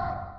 Ah!